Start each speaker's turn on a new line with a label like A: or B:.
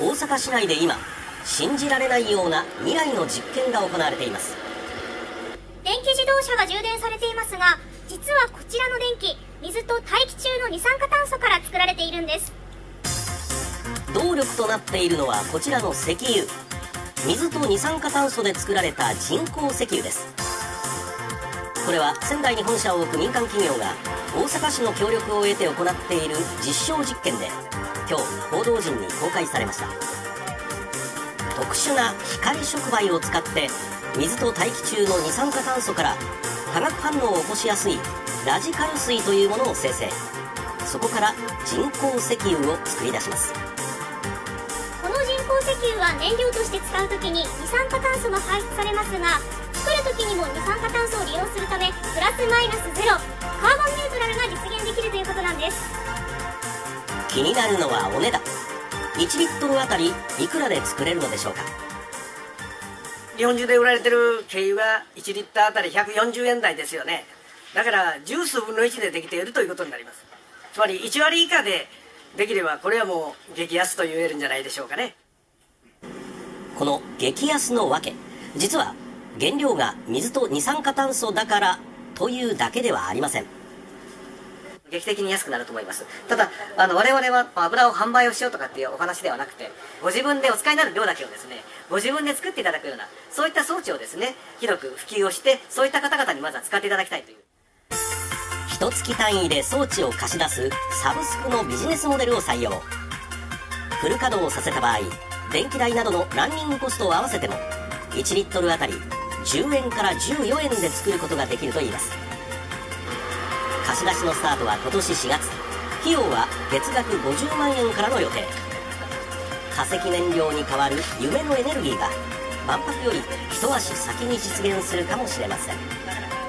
A: 大阪市内で今信じられないような未来の実験が行われています。
B: 電気自動車が充電されていますが実はこちらの電気水と大気中の二酸化炭素から作られているんです。
A: 動力となっているのはこちらの石油。水と二酸化炭素で作られた人工石油です。これは仙台に本社を置く民間企業が大阪市の協力を得て行っている実証実験で今日報道陣に公開されました。特殊な光触媒を使って水と大気中の二酸化炭素から化学反応を起こしやすいラジカル水というものを生成。そこから人工石油を作り出します。
B: この人工石油は燃料として使う時に二酸化炭素が排出されますが作る時にも二酸化炭素を利用するためプラスマイナス
A: 気になるのはお値段。1リットルあたりいくらで作れるのでしょうか？
C: 日本中で売られてる軽油が1リッターあたり140円台ですよね。だから十数分の1でできているということになります。つまり1割以下でできればこれはもう激安と言えるんじゃないでしょうかね。
A: この激安の訳実は原料が水と二酸化炭素だからというだけではありません
C: 劇的に安くなると思います。ただあの我々は油を販売をしようとかっていうお話ではなくてご自分でお使いになる量だけをですねご自分で作っていただくようなそういった装置をですね広く普及をしてそういった方々にまずは使っていただきたいという。
A: 一月単位で装置を貸し出すサブスクのビジネスモデルを採用。フル稼働させた場合電気代などのランニングコストを合わせても1リットルあたり10円から14円で作ることができるといいます。貸し出しのスタートは今年4月。費用は月額50万円からの予定。化石燃料に代わる夢のエネルギーが万博より一足先に実現するかもしれません。